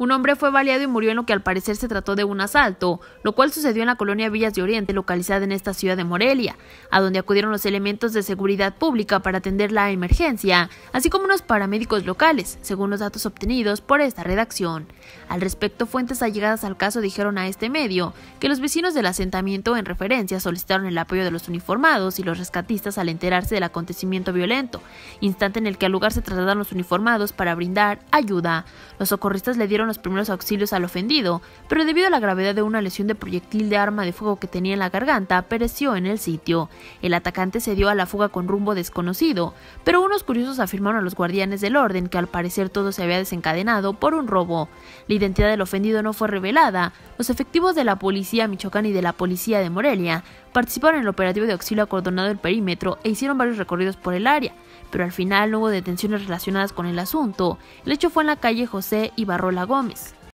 Un hombre fue baleado y murió en lo que al parecer se trató de un asalto, lo cual sucedió en la colonia Villas de Oriente, localizada en esta ciudad de Morelia, a donde acudieron los elementos de seguridad pública para atender la emergencia, así como unos paramédicos locales, según los datos obtenidos por esta redacción. Al respecto, fuentes allegadas al caso dijeron a este medio que los vecinos del asentamiento en referencia solicitaron el apoyo de los uniformados y los rescatistas al enterarse del acontecimiento violento, instante en el que al lugar se trasladaron los uniformados para brindar ayuda. Los socorristas le dieron los primeros auxilios al ofendido, pero debido a la gravedad de una lesión de proyectil de arma de fuego que tenía en la garganta, pereció en el sitio. El atacante se dio a la fuga con rumbo desconocido, pero unos curiosos afirmaron a los guardianes del orden que al parecer todo se había desencadenado por un robo. La identidad del ofendido no fue revelada. Los efectivos de la policía Michoacán y de la policía de Morelia participaron en el operativo de auxilio acordonado del perímetro e hicieron varios recorridos por el área, pero al final no hubo detenciones relacionadas con el asunto. El hecho fue en la calle José Ibarrola Gómez. promise.